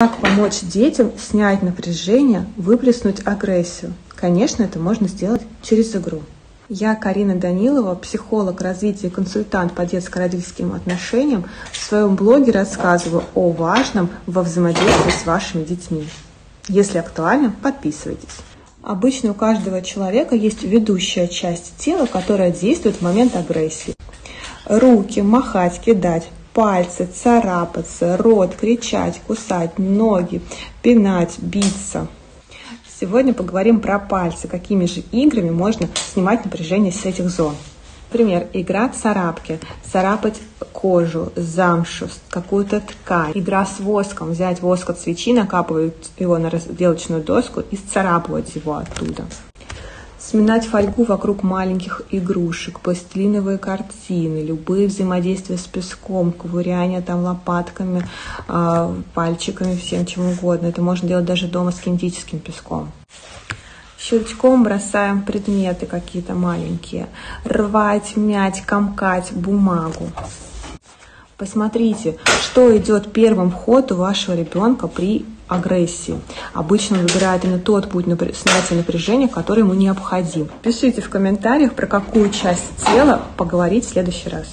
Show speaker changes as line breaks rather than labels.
Как помочь детям снять напряжение, выплеснуть агрессию? Конечно, это можно сделать через игру. Я Карина Данилова, психолог развития и консультант по детско-родительским отношениям. В своем блоге рассказываю о важном во взаимодействии с вашими детьми. Если актуально, подписывайтесь. Обычно у каждого человека есть ведущая часть тела, которая действует в момент агрессии. Руки, махать, кидать, пальцы, царапаться, рот, кричать, кусать, ноги, пинать, биться. Сегодня поговорим про пальцы, какими же играми можно снимать напряжение с этих зон. Например, игра царапки. Царапать кожу, замшу, какую-то ткань. Игра с воском. Взять воск от свечи, накапывать его на разделочную доску и царапывать его оттуда сминать фольгу вокруг маленьких игрушек, пластилиновые картины, любые взаимодействия с песком, ковыряние там лопатками, а, пальчиками, всем чем угодно. Это можно делать даже дома с кинетическим песком. Щелчком бросаем предметы какие-то маленькие. Рвать, мять, комкать бумагу. Посмотрите, что идет первым в ход у вашего ребенка при агрессии. Обычно выбирает именно тот путь снятия напряжения, который ему необходим. Пишите в комментариях, про какую часть тела поговорить в следующий раз.